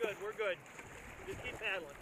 good. We're good. Just keep paddling.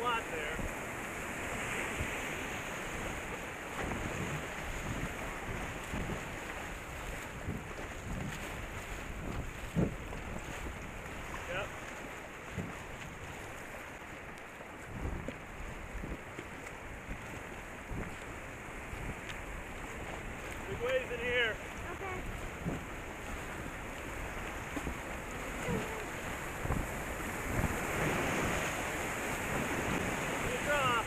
Slot there. Yep. In here. Okay. Good draw.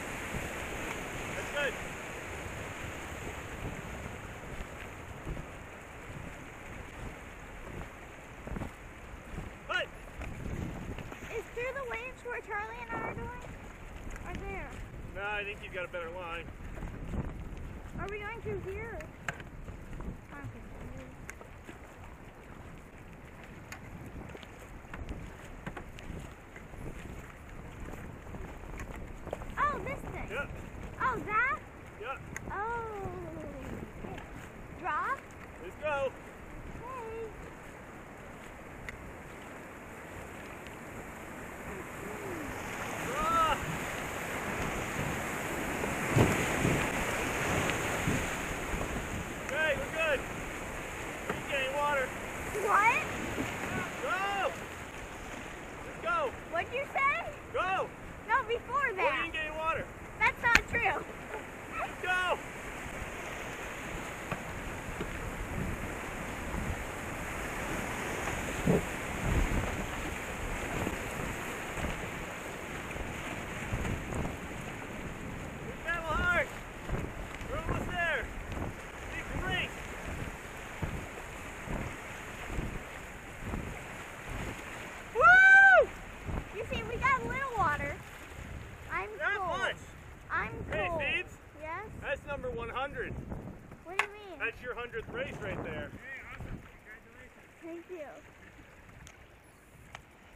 That's good. Cut! Is through the waves where Charlie and I are going? Or there? No, I think you've got a better line. Are we going through here? What? Go! Let's go. What'd you say? Go! No, before What are you that. getting water? That's not true. Let's go! We paddle hard! We're almost there! Big break! Woo! You see, we got a little water. I'm Not cold. much! I'm Hey, cold. Steves. Yes? That's number 100. What do you mean? That's your 100th race right there. Hey, awesome. Congratulations. Thank you.